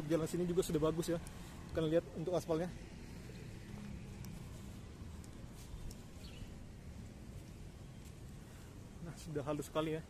untuk jalan sini juga sudah bagus ya. Kalian lihat untuk aspalnya. Nah sudah halus sekali ya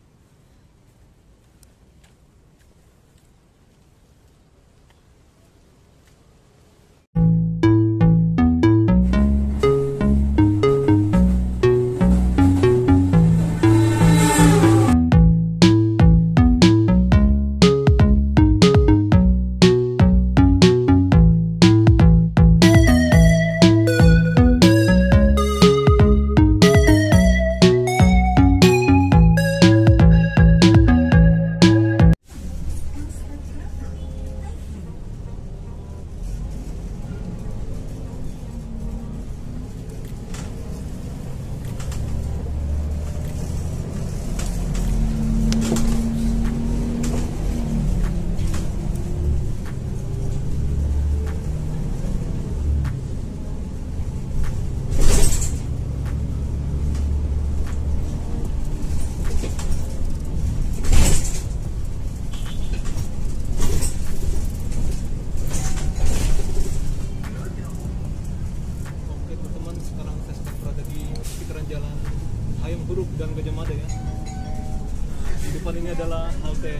sekitaran jalan Ayam Huruf dan Gajah Mada ya. Nah, di depan ini adalah halte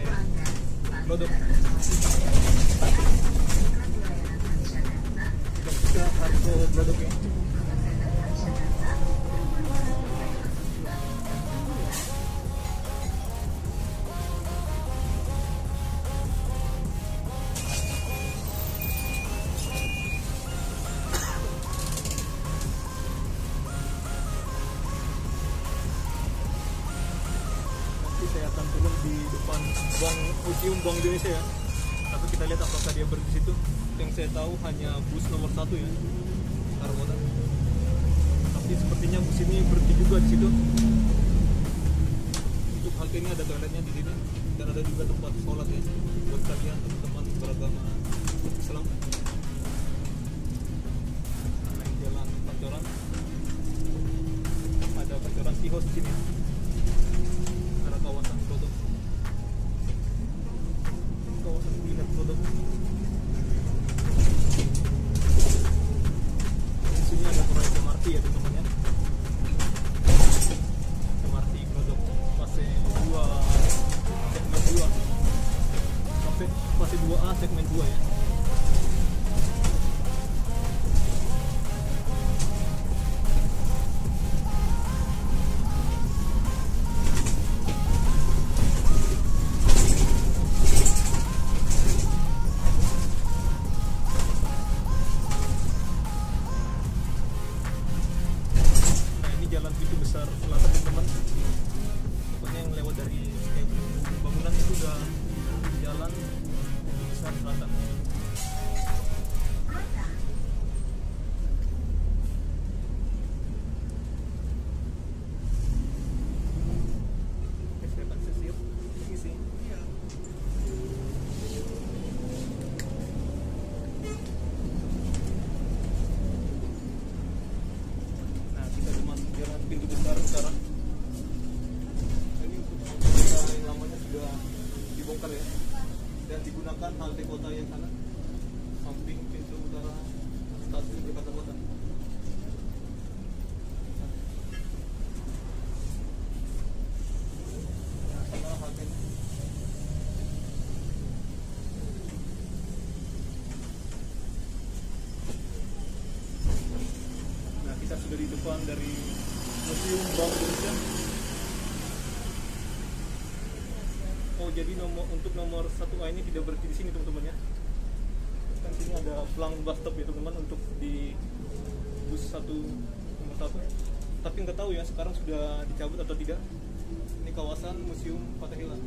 Glodok. Kita harus ke Glodok ya. Bank Indonesia ya. Tapi kita lihat apakah dia berhenti situ. Yang saya tahu hanya bus nomor satu ya, Armada. Tapi sepertinya bus ini berhenti juga di situ. Untuk halte ini ada toiletnya di sini dan ada juga tempat sholat ya buat kalian jadi nomor untuk nomor 1A ini tidak berhenti di sini, teman-teman ya. Kan sini ada pelang bus stop ya, teman-teman, untuk di bus satu nomor satu. Tapi nggak tahu ya sekarang sudah dicabut atau tidak. Ini kawasan Museum Fathahillah.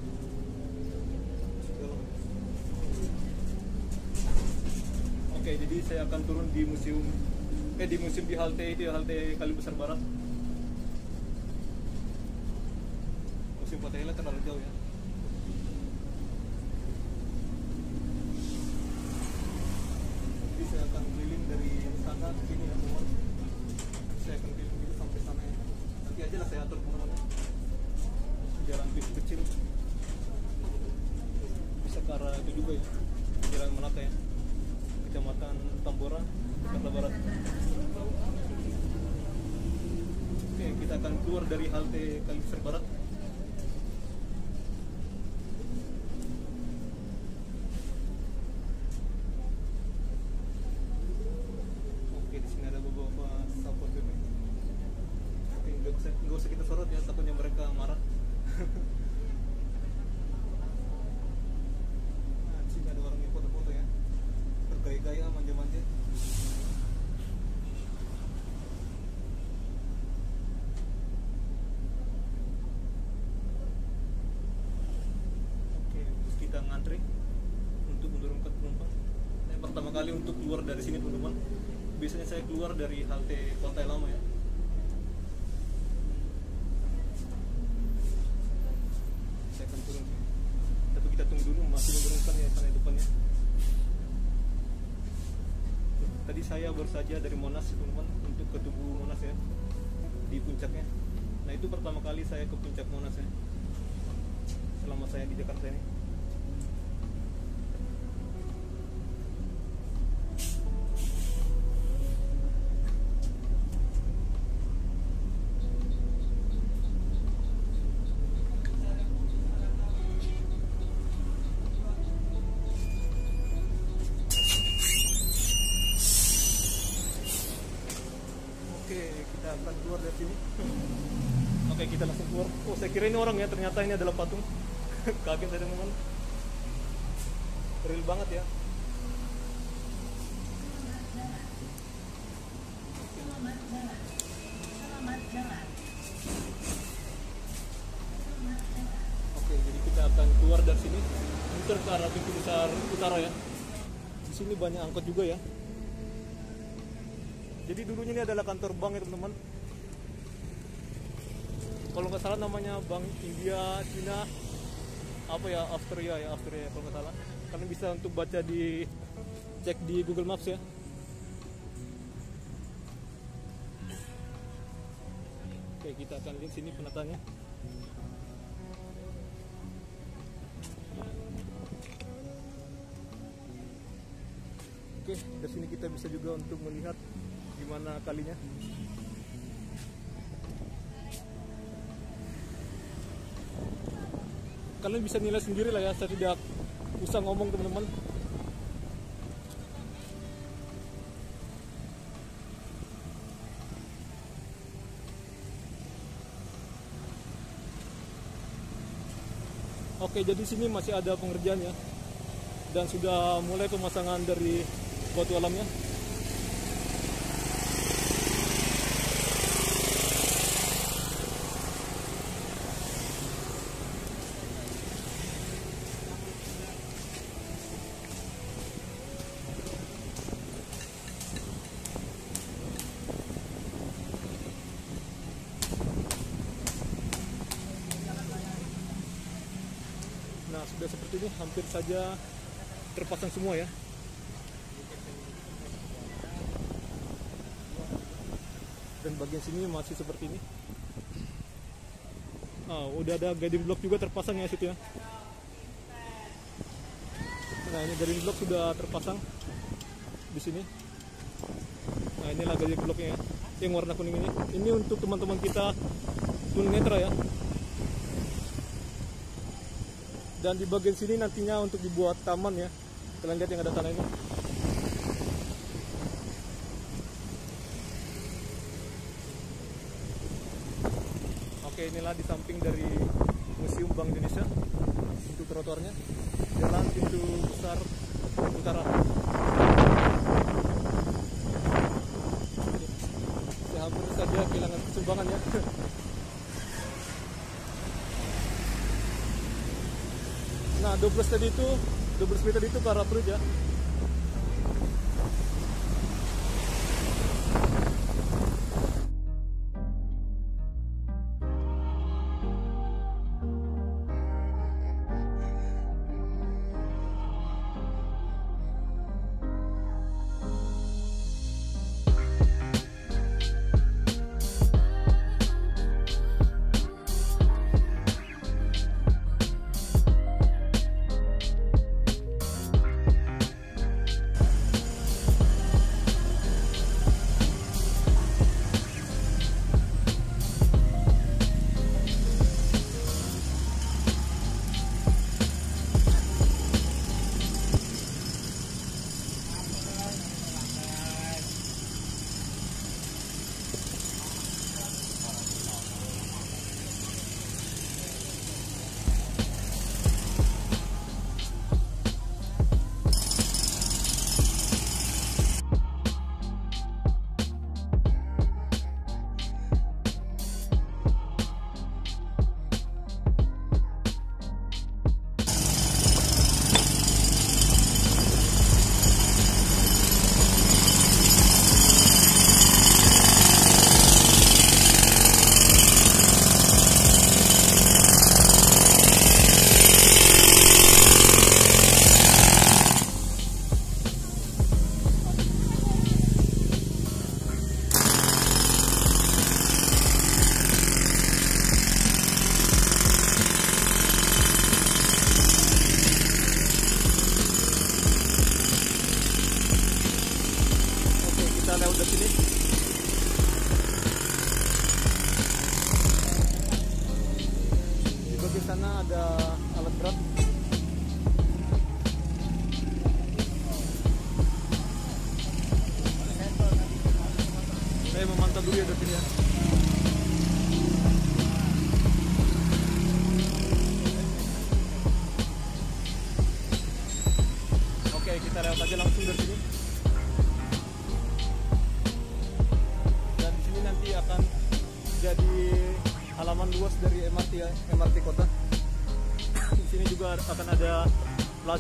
Oke, jadi saya akan turun di museum eh di museum di halte itu ya, halte Kali Besar Barat. Museum Fathahillah terlalu jauh ya. Jadi saya akan keliling dari sana ke sini ya teman. Saya akan keliling dulu sampai sana ya. Nanti aja lah saya atur ke mana Jalan pintu kecil bisa ke arah itu juga ya. Jalan Melaka. Jakarta ya Kecamatan Tambora Jakarta Barat Oke kita akan keluar dari halte Kalisar Barat Oke di sini ada beberapa support ini Tapi nggak usah, nggak usah kita sorot ya takutnya mereka marah Nah, di sini ada orang yang foto-foto ya. Bergaya-gaya, manja-manja. Oke, terus kita ngantri untuk menurunkan penumpang. Yang pertama kali untuk keluar dari sini teman-teman. Biasanya saya keluar dari halte Pantai Lama ya. Saya akan turun. Tapi kita tunggu dulu masih menurunkan ya sana depannya. Tadi saya baru saja dari Monas teman-teman untuk ke Tugu Monas ya di puncaknya. Nah itu pertama kali saya ke puncak Monas ya selama saya di Jakarta ini. Kira ini orang ya, ternyata ini adalah patung. Kaget saya teman-teman. Real banget ya. Oke, jadi kita akan keluar dari sini, muter ke arah pintu besar utara ya. Di sini banyak angkot juga ya. Jadi dulunya ini adalah kantor bank ya teman-teman. Kalau nggak salah namanya Bank India, Cina, apa ya Austria ya Austria kalau nggak salah. Kalian bisa untuk baca di cek di Google Maps ya. Oke kita akan lihat sini penataannya. Oke, dari sini kita bisa juga untuk melihat gimana kalinya. Kalian bisa nilai sendiri lah ya, saya tidak usah ngomong teman-teman. Oke, jadi sini masih ada pengerjaan ya. Dan sudah mulai pemasangan dari batu alamnya. Sudah seperti ini hampir saja terpasang semua ya. Dan bagian sini masih seperti ini. Ah, udah ada guiding block juga terpasang ya situ ya. Nah, ini guiding block sudah terpasang di sini. Nah, inilah guiding blocknya ya. Yang warna kuning ini. Ini untuk teman-teman kita tunanetra ya. Dan di bagian sini nantinya untuk dibuat taman ya. Kalian lihat yang ada tanah ini. Oke inilah di samping dari Museum Bank Indonesia untuk trotoarnya jalan pintu besar utara ya hampir saja kehilangan keseimbangan ya Nah, 12 tadi itu 12 meter itu ke arah perut ya.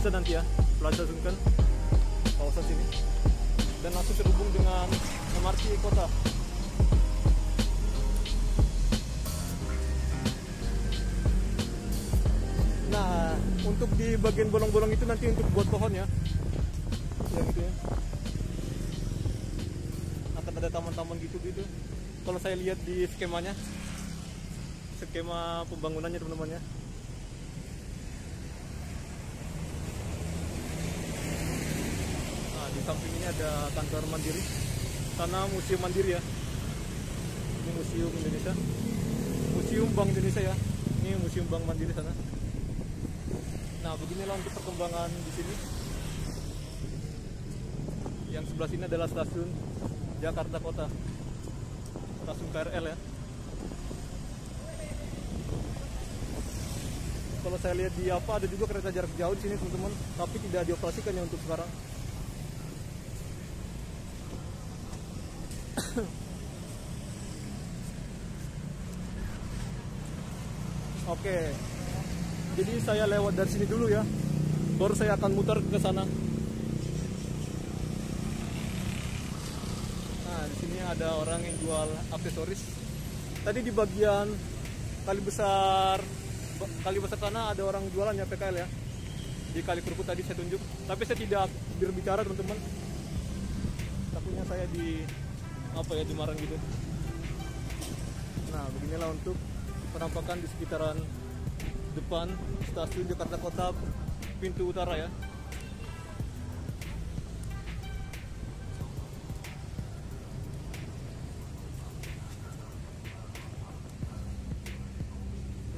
Plaza nanti ya plaza Sunken kawasan sini. Dan langsung terhubung dengan MRT kota. Nah untuk di bagian bolong-bolong itu nanti untuk buat pohon ya. Yang itu ya. Akan ada taman-taman gitu gitu. Kalau saya lihat di skemanya skema pembangunannya teman-teman ya nah di samping ini ada kantor mandiri. Sana museum mandiri ya. Ini museum Indonesia. Museum Bank Indonesia ya. Ini museum Bank Mandiri sana. Nah beginilah untuk perkembangan di sini. Yang sebelah sini adalah stasiun Jakarta Kota. Stasiun KRL ya. Kalau saya lihat di apa ada juga kereta jarak jauh di sini teman-teman. Tapi tidak dioperasikan ya untuk sekarang Oke. Jadi saya lewat dari sini dulu ya. Baru saya akan mutar ke sana. Nah, di sini ada orang yang jual aksesoris. Tadi di bagian kali besar kali besar sana ada orang jualan ya PKL ya. Di kali kerukut tadi saya tunjuk. Tapi saya tidak berbicara teman-teman. Takutnya saya di apa ya dimarang gitu. Nah, beginilah untuk penampakan di sekitaran depan stasiun Jakarta Kota pintu utara ya.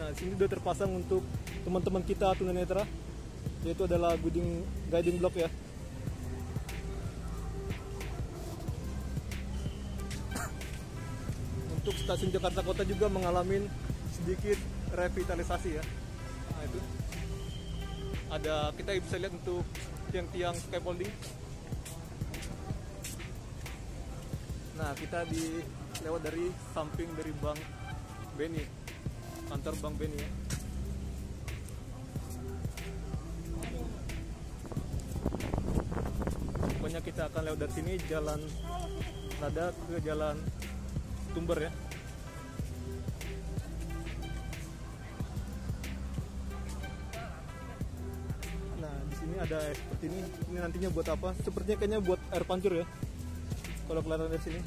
Nah, sini sudah terpasang untuk teman-teman kita tunanetra yaitu adalah guiding guiding block ya. Untuk stasiun Jakarta Kota juga mengalami sedikit revitalisasi ya. Nah, itu. Ada kita bisa lihat untuk tiang-tiang scaffolding. Nah, kita di lewat dari samping dari Bank Beni. Kantor Bank Beni ya. Pokoknya kita akan lewat dari sini jalan Lada ke jalan Tumber ya. Seperti ini. Ini nantinya buat apa? Sepertinya kayaknya buat air pancur ya. Kalau kelihatan dari sini.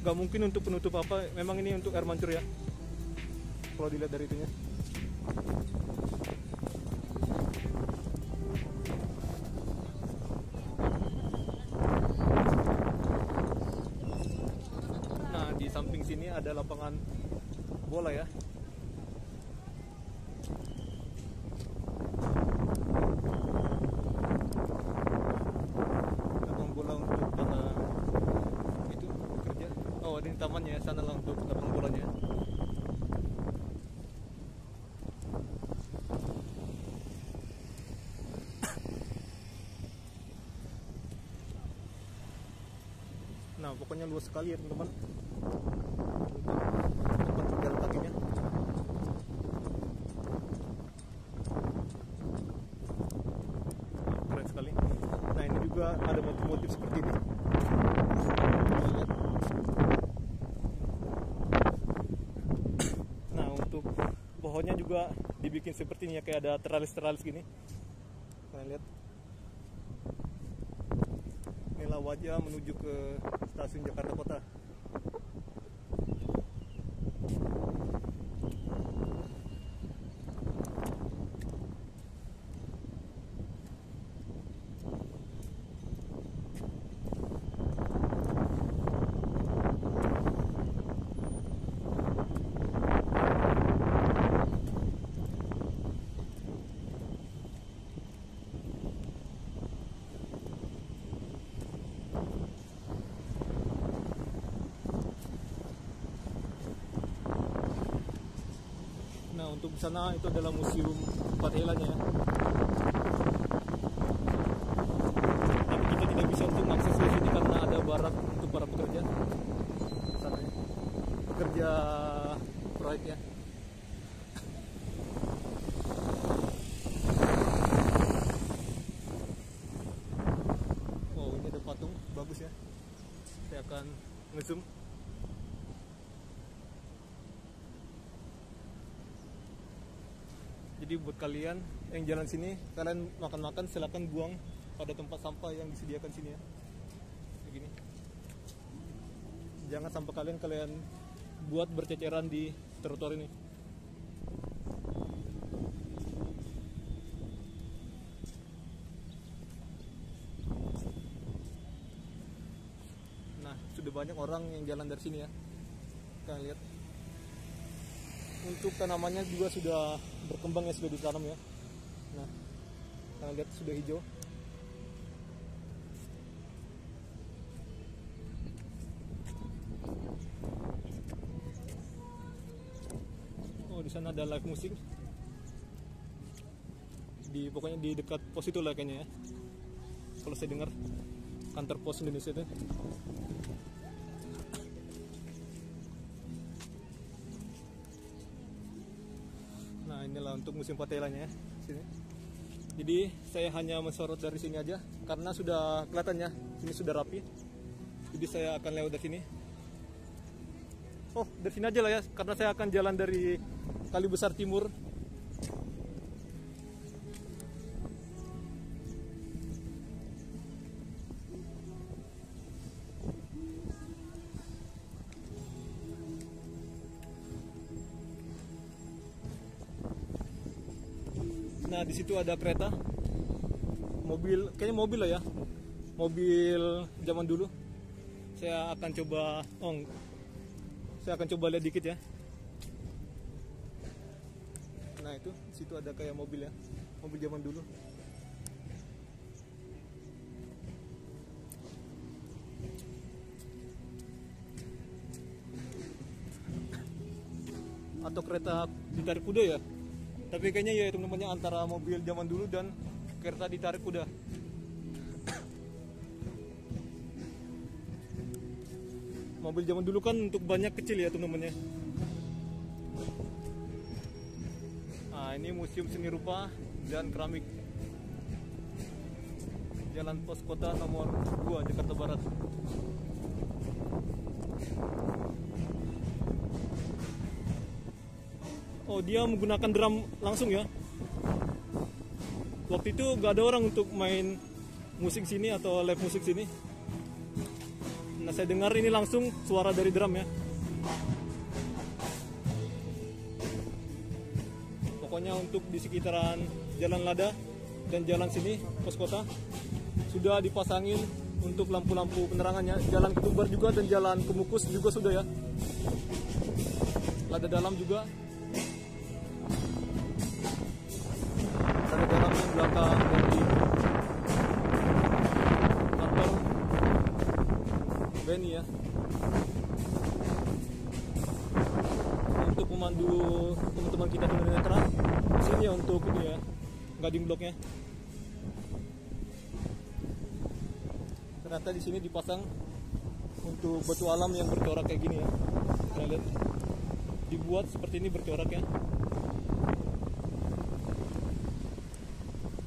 Gak mungkin untuk penutup apa. Memang ini untuk air mancur ya. Kalau dilihat dari itunya. Nah, di samping sini ada lapangan bola ya. Lapangan bola untuk para itu kerja. Oh, di tamannya ya, sana lah untuk lapangan bolanya. Nah, pokoknya luas sekali ya teman-teman. Tempat berjalan kakinya. Keren sekali. Nah, ini juga ada motif-motif seperti ini. Nah, untuk pohonnya juga dibikin seperti ini ya, kayak ada teralis-teralis gini. Kalian lihat. Inilah wajah menuju ke stasiun Jakarta Kota. Nah untuk sana itu adalah museum ya. Tapi kita tidak bisa untuk mengakses ke sini karena ada barak untuk para pekerja. Sana ya. Pekerja proyek ya. Oh ini ada patung bagus ya. Saya akan ngezoom. Jadi buat kalian yang jalan sini, kalian makan-makan silakan buang pada tempat sampah yang disediakan sini ya. Begini. Jangan sampai kalian kalian buat berceceran di trotoar ini. Nah, sudah banyak orang yang jalan dari sini ya. Kalian lihat. Untuk tanamannya juga sudah berkembang ya, sudah ditanam ya. Nah, kalian lihat sudah hijau. Oh, di sana ada live musik. Di pokoknya di dekat pos itu lah kayaknya ya. Kalau saya dengar kantor pos Indonesia itu. Inilah untuk musim patelanya ya sini. Jadi saya hanya mensorot dari sini aja karena sudah kelihatan ya sini sudah rapi. Jadi saya akan lewat dari sini. Oh dari sini aja lah ya karena saya akan jalan dari Kali Besar Timur. Situ ada kereta, mobil, kayaknya mobil lah ya, mobil zaman dulu. Saya akan coba, oh, saya akan coba lihat dikit ya. Nah itu, situ ada kayak mobil ya, mobil zaman dulu. Atau kereta ditarik kuda ya? Tapi kayaknya ya teman-temannya antara mobil zaman dulu dan kereta ditarik kuda. mobil zaman dulu kan untuk banyak kecil ya teman-temannya. Nah, ini Museum Seni Rupa dan Keramik. Jalan Pos Kota nomor 2 Jakarta Barat. Oh dia menggunakan drum langsung ya. Waktu itu gak ada orang untuk main musik sini atau live musik sini. Nah saya dengar ini langsung suara dari drum ya. Pokoknya untuk di sekitaran Jalan Lada dan jalan sini pos kota sudah dipasangin untuk lampu-lampu penerangannya. Jalan Ketumbar juga dan jalan Kemukus juga sudah ya. Lada dalam juga kita tunanetra di sini ya untuk ini ya guiding blocknya ternyata di sini dipasang untuk batu alam yang bercorak kayak gini ya. Kalian lihat. Dibuat seperti ini bercorak ya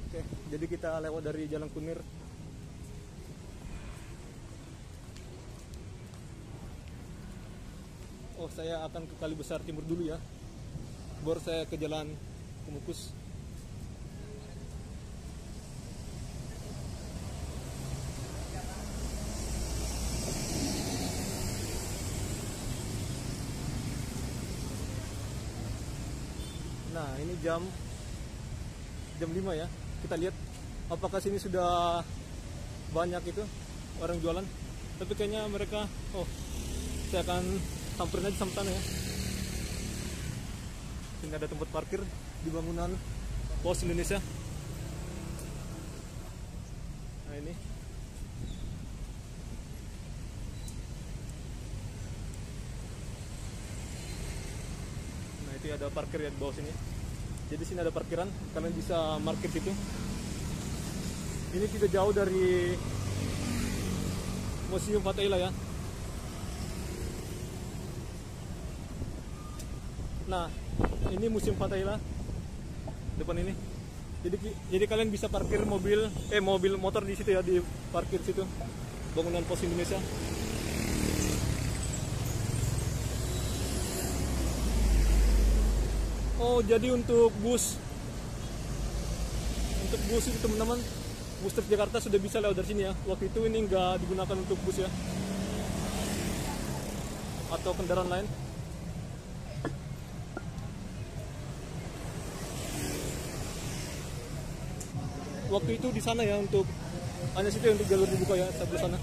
Oke, jadi kita lewat dari Jalan Kunir. Oh, saya akan ke Kali Besar Timur dulu ya. Baru saya ke Jalan Kemukus. Nah, ini jam jam 5 ya. Kita lihat apakah sini sudah banyak itu orang jualan. Tapi kayaknya mereka oh saya akan samperin aja sama sana ya. Ini ada tempat parkir di bangunan Pos Indonesia. Nah ini. Nah itu ada parkir ya di bawah sini. Jadi sini ada parkiran. Kalian bisa parkir situ. Ini tidak jauh dari Museum Fatahila ya nah ini Museum Fatahila depan ini. Jadi jadi kalian bisa parkir mobil eh mobil motor di situ ya di parkir situ. Bangunan pos Indonesia. Oh jadi untuk bus. Untuk bus itu teman-teman bus Jakarta sudah bisa lewat dari sini ya. Waktu itu ini nggak digunakan untuk bus ya. Atau kendaraan lain waktu itu di sana ya untuk hanya situ yang untuk jalur dibuka ya sebelah sana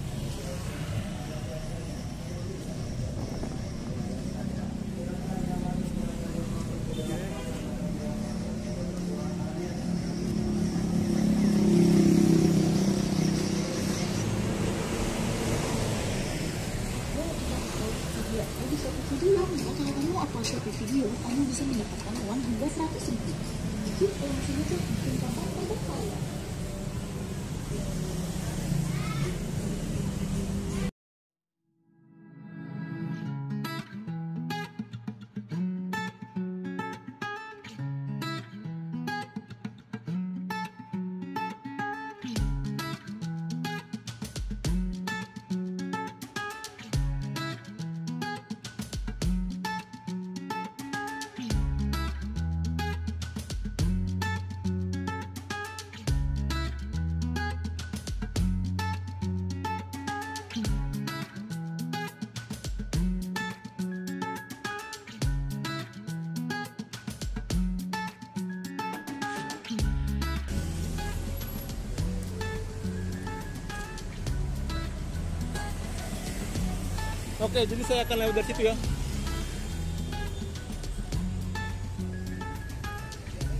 Oke, jadi saya akan lewat dari situ ya.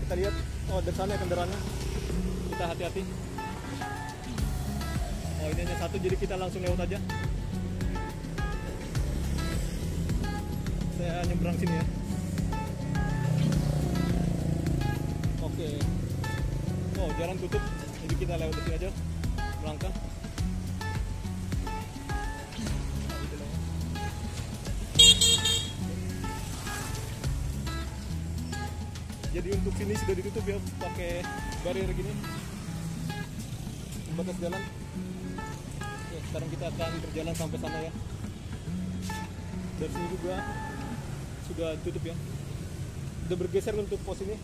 Kita lihat, oh dari sana ya kendaraannya. Kita hati-hati. Oh ini hanya satu, jadi kita langsung lewat aja. Saya nyebrang sini ya. Oke. Oh jalan tutup, jadi kita lewat sini aja. Melangkah. Sini sudah ditutup ya pakai barrier gini. Batas jalan. Oke, sekarang kita akan berjalan sampai sana ya. Dari sini juga sudah tutup ya. Sudah bergeser untuk pos ini.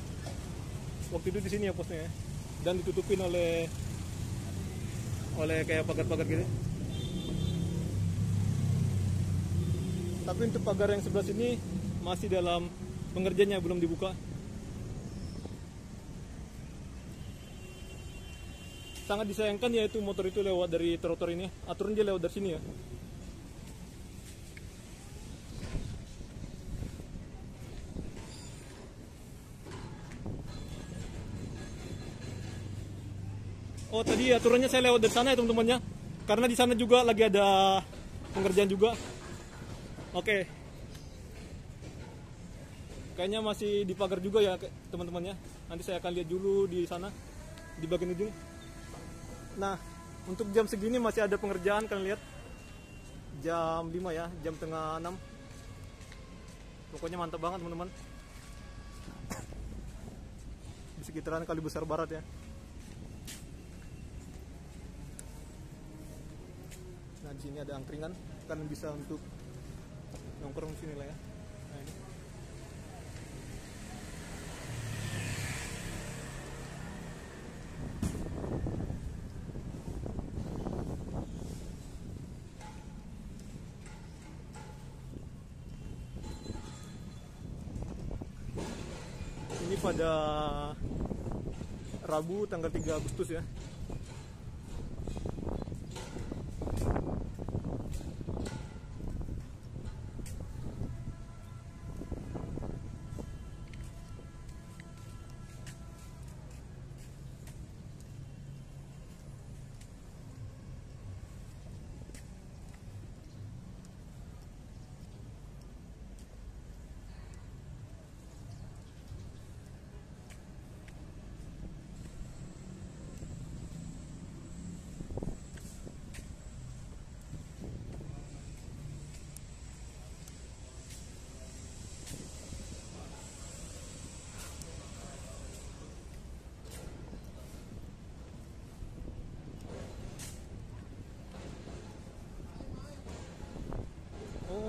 Waktu itu di sini ya posnya ya. Dan ditutupin oleh oleh kayak pagar-pagar gitu tapi untuk pagar yang sebelah sini masih dalam pengerjaannya belum dibuka sangat disayangkan yaitu motor itu lewat dari trotoar ini. Aturan dia lewat dari sini ya. Oh tadi aturannya saya lewat dari sana ya teman-temannya. Karena di sana juga lagi ada pengerjaan juga. Oke. Kayaknya masih dipagar juga ya teman-temannya. Nanti saya akan lihat dulu di sana di bagian ujung Nah, untuk jam segini masih ada pengerjaan kalian lihat. Jam 5 ya, jam tengah 6. Pokoknya mantap banget teman-teman. Di sekitaran Kali Besar Barat ya. Nah, di sini ada angkringan, kalian bisa untuk nongkrong sini lah ya. Nah, ini. Pada Rabu tanggal 3 Agustus ya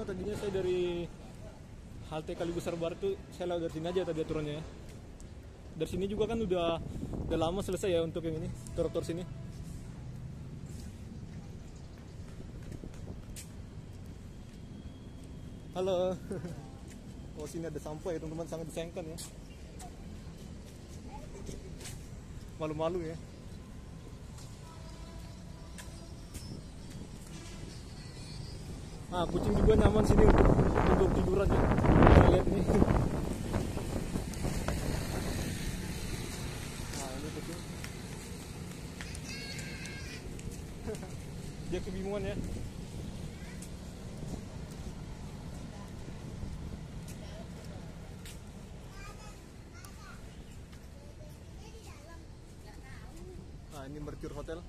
tadinya saya dari halte Kali Besar Barat tuh saya lewat dari sini aja tadi aturannya ya. Dari sini juga kan udah udah lama selesai ya untuk yang ini tor-tor sini. Halo. Oh sini ada sampah ya teman-teman sangat disayangkan ya. Malu-malu ya. Nah, kucing juga nyaman sini untuk untuk tiduran ya. Kita lihat nih. Nah, ini kucing. Dia kebingungan ya. Nah, ini Mercure Hotel.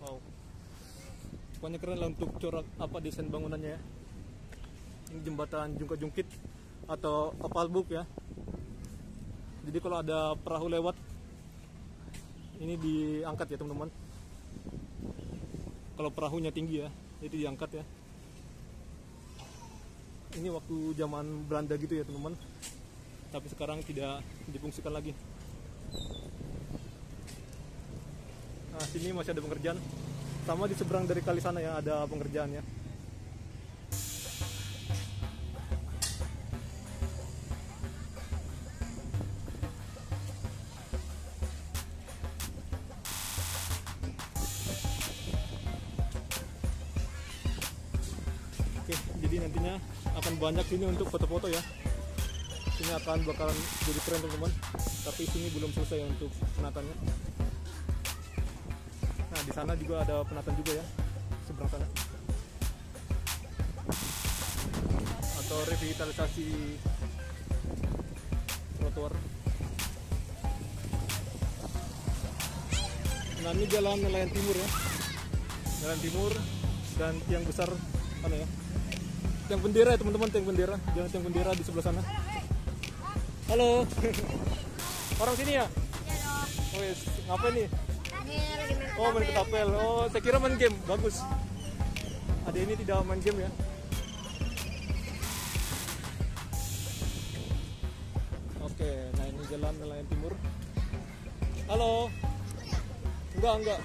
Wow. Pokoknya keren lah untuk corak apa desain bangunannya ya. Ini jembatan Jungka Jungkit atau kapal book ya. Jadi kalau ada perahu lewat ini diangkat ya teman-teman. Kalau perahunya tinggi ya, itu diangkat ya. Ini waktu zaman Belanda gitu ya teman-teman. Tapi sekarang tidak difungsikan lagi. Nah, sini masih ada pengerjaan. Sama di seberang dari kali sana ya ada pengerjaan ya. Oke, jadi nantinya akan banyak sini untuk foto-foto ya. Sini akan bakalan jadi keren teman-teman. Tapi sini belum selesai untuk penatannya. Sana juga ada penataan juga ya, seberang sana. Atau revitalisasi trotoar. Nah, ini jalan nelayan timur ya. Nelayan timur dan tiang besar mana ya? Tiang bendera ya teman-teman, tiang bendera. Jangan tiang bendera di sebelah sana. Halo. Orang sini ya? Oh, yes. ngapain nih? Oh main ketapel. Oh saya kira main game. Bagus. Ada ini tidak main game ya? Oke, nah ini jalan nelayan timur. Halo. Enggak enggak.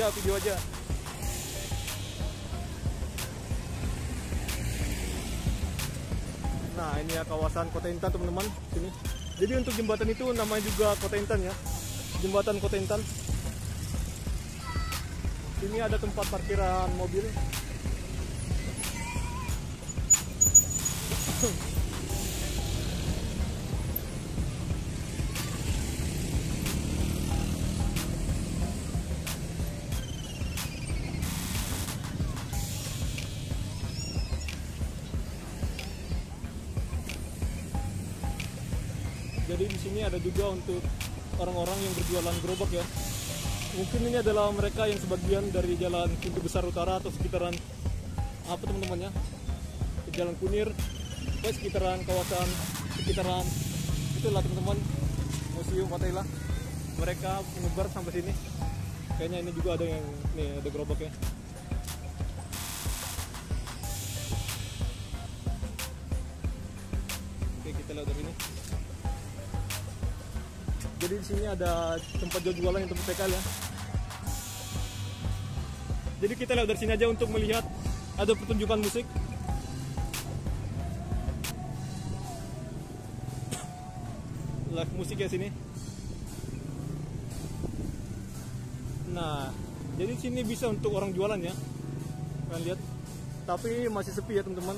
Ya video aja. Nah ini ya kawasan Kota Intan teman-teman sini. Jadi untuk jembatan itu namanya juga Kota Intan ya jembatan Kota. Ini ada tempat parkiran mobil. Jadi di sini ada juga untuk orang-orang yang berjualan gerobak ya. Mungkin ini adalah mereka yang sebagian dari jalan pintu besar utara atau sekitaran apa teman-teman ya? Ke Jalan Kunir, ke sekitaran kawasan sekitaran itulah teman-teman museum Fatailah. Mereka menyebar sampai sini. Kayaknya ini juga ada yang nih ada gerobak sini ada tempat jual jualan yang tempat PKL ya. Jadi kita lihat dari sini aja untuk melihat ada pertunjukan musik. Live musik ya sini. Nah, jadi sini bisa untuk orang jualan ya. Kalian lihat. Tapi masih sepi ya teman-teman.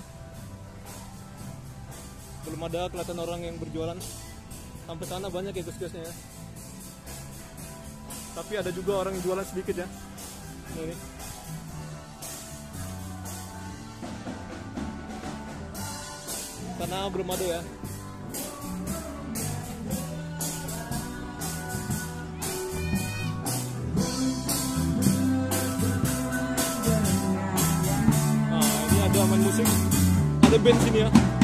Belum ada kelihatan orang yang berjualan sampai sana banyak ya kios-kiosnya ya tapi ada juga orang yang jualan sedikit ya. Ini karena belum ada ya. Nah ini ada main musik. Ada band sini ya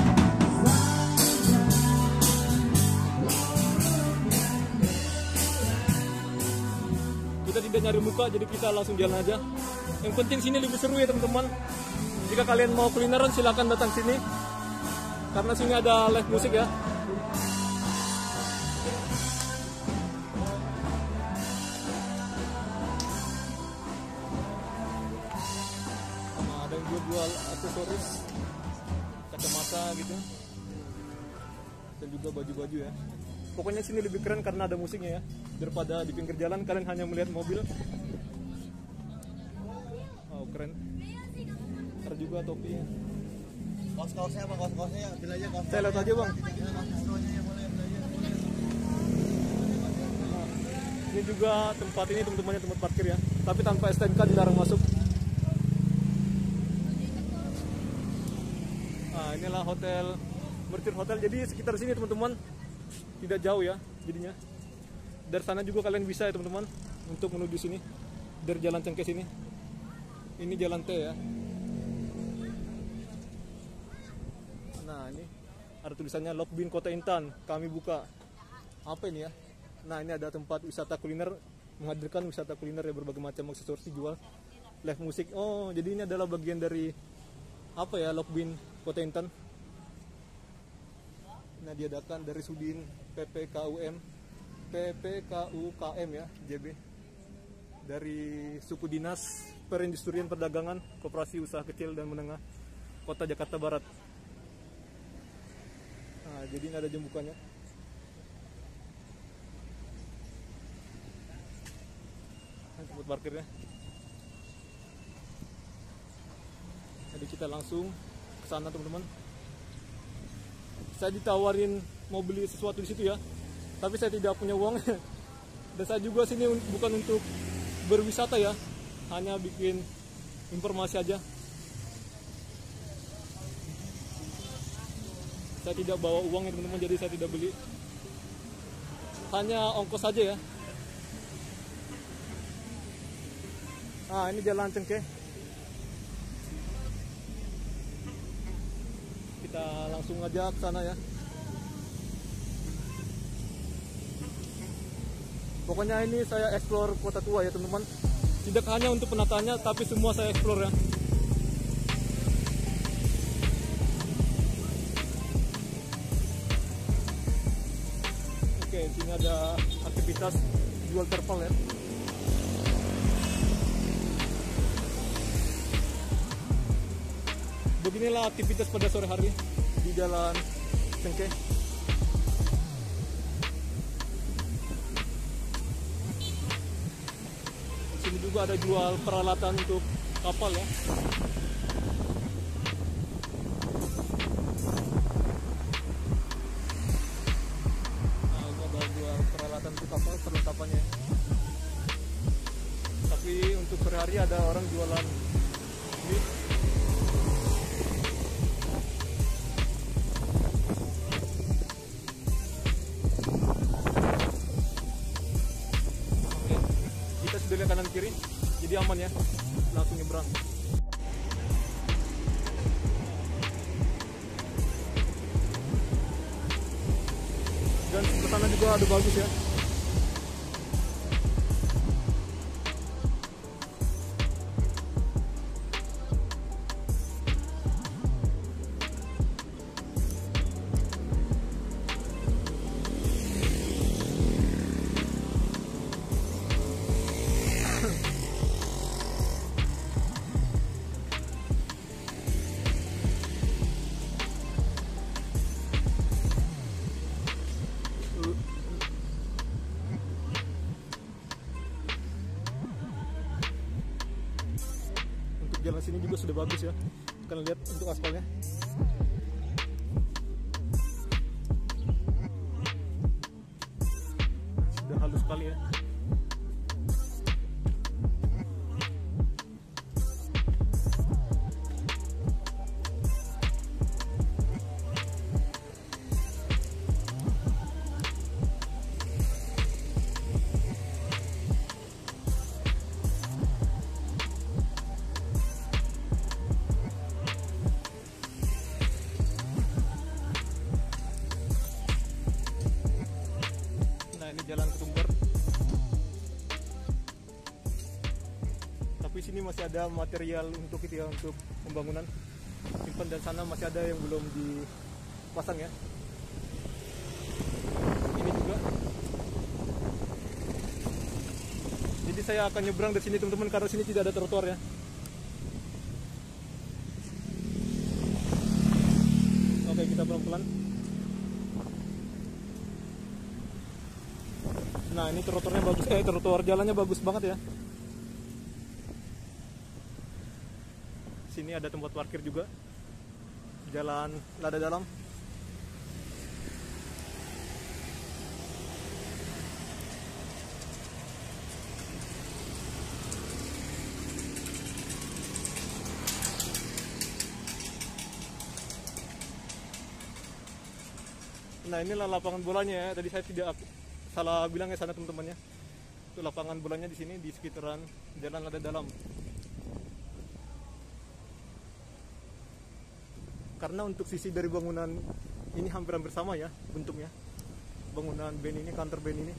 nyari muka jadi kita langsung jalan aja. Yang penting sini lebih seru ya teman-teman. Jika kalian mau kulineran silakan datang sini. Karena sini ada live musik ya. Nah, ada yang jual-jual aksesoris kacamata gitu. Dan juga baju-baju ya pokoknya sini lebih keren karena ada musiknya ya. Daripada di pinggir jalan kalian hanya melihat mobil. Oh keren. Keren juga topinya Kaos-kaosnya apa? Kaos-kaosnya ambil aja kaos. saya lihat aja bang. Ini juga tempat ini teman-temannya tempat parkir ya. Tapi tanpa STNK dilarang masuk. Nah inilah hotel Mercure Hotel. Jadi sekitar sini teman-teman tidak jauh ya jadinya. Dari sana juga kalian bisa ya teman-teman untuk menuju sini. Dari jalan Cengkeh sini. Ini jalan T ya. Nah ini ada tulisannya Lokbin Kota Intan. Kami buka. Apa ini ya? Nah ini ada tempat wisata kuliner menghadirkan wisata kuliner ya berbagai macam aksesoris dijual. Live musik oh jadi ini adalah bagian dari apa ya Lokbin Kota Intan? Nah diadakan dari Sudin PPKUM PPKUKM ya JB dari suku dinas perindustrian perdagangan koperasi usaha kecil dan menengah kota Jakarta Barat. Nah jadi ini ada jembukannya tempat parkirnya. Jadi kita langsung ke sana teman-teman. Saya ditawarin mau beli sesuatu di situ ya. Tapi saya tidak punya uang. Dan saya juga sini bukan untuk berwisata ya. Hanya bikin informasi aja. Saya tidak bawa uang ya teman-teman. Jadi saya tidak beli. Hanya ongkos saja ya. Ah ini jalan cengkeh kita langsung aja ke sana ya pokoknya ini saya explore kota tua ya teman-teman. Tidak hanya untuk penataannya tapi semua saya explore ya. Oke sini ada aktivitas jual terpal ya. Beginilah aktivitas pada sore hari di jalan Cengkeh juga ada jual peralatan untuk kapal ya sini juga sudah bagus ya. Kalian lihat untuk aspalnya. Ada material untuk itu ya untuk pembangunan. simpan dan sana masih ada yang belum dipasang ya. Ini juga. Jadi saya akan nyebrang dari sini teman-teman karena sini tidak ada trotoar ya. Oke kita pelan-pelan. Nah ini trotoarnya bagus. Eh trotoar jalannya bagus banget ya sini ada tempat parkir juga jalan lada dalam Nah inilah lapangan bolanya ya. Tadi saya tidak salah bilang ya sana teman-temannya. Itu lapangan bolanya di sini di sekitaran jalan lada dalam. Karena untuk sisi dari bangunan ini hampir-hampir sama ya bentuknya. Bangunan BEN ini, kantor BEN ini.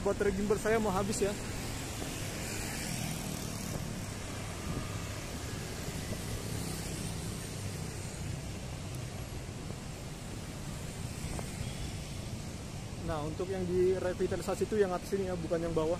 Baterai gimbal saya mau habis ya. Nah, untuk yang direvitalisasi itu yang atas ini ya, bukan yang bawah.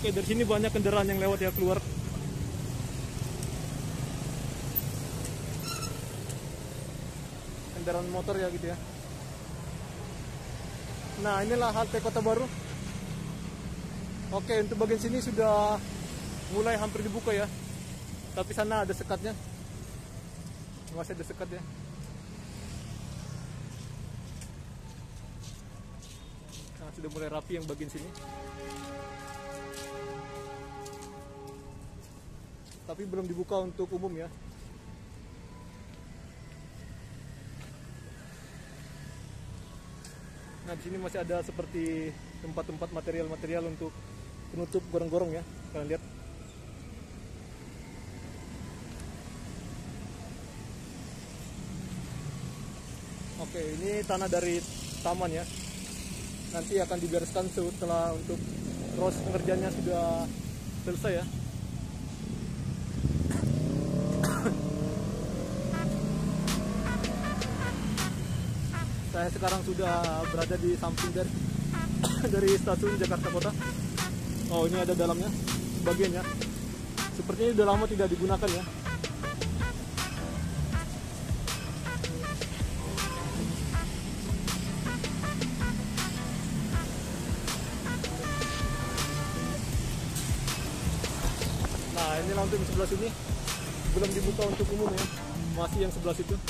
Oke, dari sini banyak kendaraan yang lewat ya keluar. Kendaraan motor ya gitu ya. Nah, inilah halte Kota Baru. Oke, untuk bagian sini sudah mulai hampir dibuka ya. Tapi sana ada sekatnya. Masih ada sekat ya. Nah, sudah mulai rapi yang bagian sini. Tapi belum dibuka untuk umum ya. Nah di sini masih ada seperti tempat-tempat material-material untuk penutup gorong-gorong ya, kalian lihat. Oke, ini tanah dari taman ya. Nanti akan dibereskan setelah untuk proses pengerjaannya sudah selesai ya. Saya sekarang sudah berada di samping dari dari stasiun Jakarta Kota. Oh, ini ada dalamnya, bagiannya. Sepertinya sudah lama tidak digunakan ya. Nah, inilah untuk yang sebelah sini belum dibuka untuk umum ya. Masih yang sebelah situ.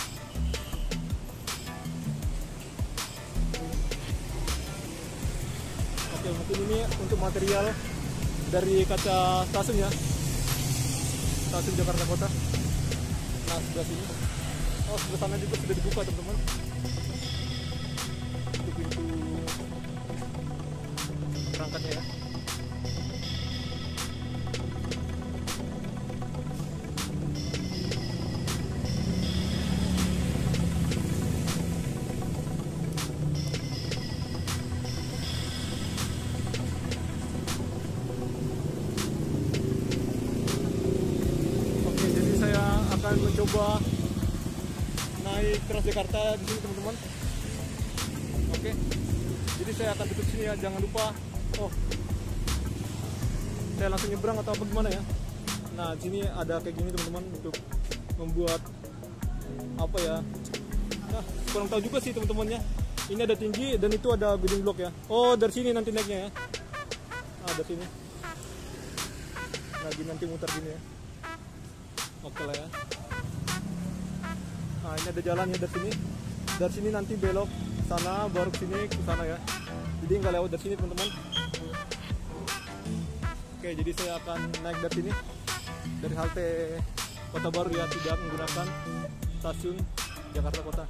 Oke, mungkin ini untuk material dari kaca stasiun ya. Stasiun Jakarta Kota. Nah, sebelah sini. Oh, sebelah sana juga sudah dibuka, teman-teman. Atau apa gimana ya? Nah, sini ada kayak gini teman-teman untuk membuat apa ya? Nah, kurang tahu juga sih teman-temannya. Ini ada tinggi dan itu ada building block ya. Oh, dari sini nanti naiknya ya. Ah, dari sini. Gini nanti muter gini ya. Oke lah ya. Nah, ini ada jalannya dari sini. Dari sini nanti belok sana, baru sini ke sana ya. Jadi nggak lewat dari sini teman-teman. Oke, jadi saya akan naik dari sini dari halte Kota Baru ya, tidak menggunakan stasiun Jakarta Kota.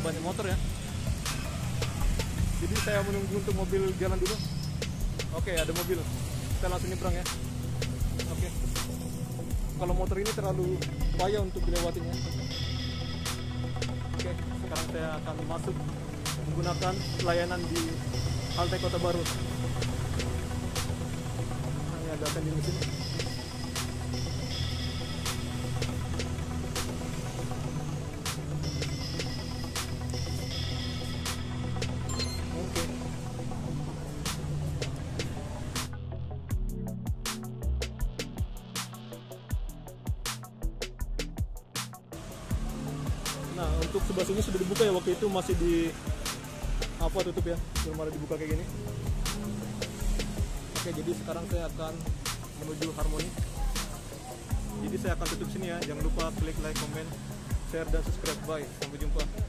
Banyak motor ya. Jadi saya menunggu untuk mobil jalan dulu. Oke, ada mobil. Kita langsung nyebrang ya. Oke. Kalau motor ini terlalu payah untuk dilewatinya. Sekarang saya akan masuk menggunakan layanan di halte Kota Baru. Nah, ini ada vending itu masih di apa tutup ya, belum ada dibuka kayak gini. Oke, jadi sekarang saya akan menuju Harmoni. Jadi saya akan tutup sini ya. Jangan lupa klik like, comment, share dan subscribe. Bye. Sampai jumpa.